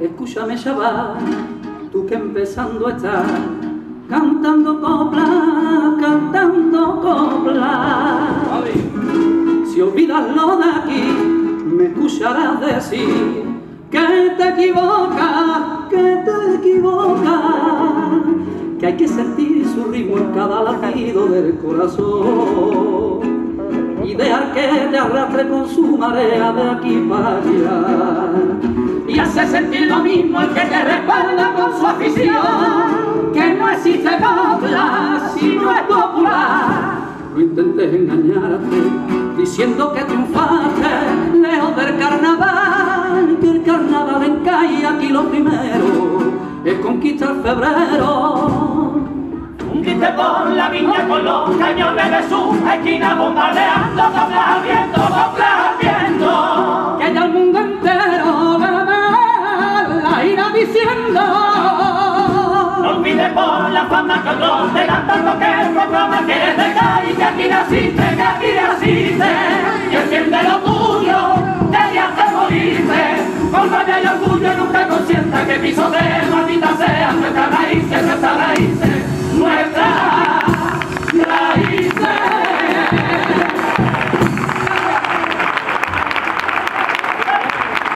Escúchame, chaval, tú que empezando estás cantando copla, cantando copla. Si olvidas lo de aquí, me escucharás decir que te equivocas, que te equivocas, que hay que sentir su ritmo en cada latido del corazón que te arrastre con su marea de aquí para allá. Y hace sentir lo mismo el que te respalda con su afición, que no existe copla si no es popular. No intentes engañarte diciendo que triunfaste lejos del carnaval, que el carnaval en aquí lo primero es conquistar febrero Conquiste por la viña con los cañones de su esquina bombardeando, coplas viento, coplas viento. Que ya el mundo entero la irá diciendo. No olvides por la fama que otros te cantando que el programa que eres de calle, que aquí naciste, que aquí naciste. Que siente lo tuyo, te hace morirte. Con rabia y orgullo nunca consienta que pisotees, maldita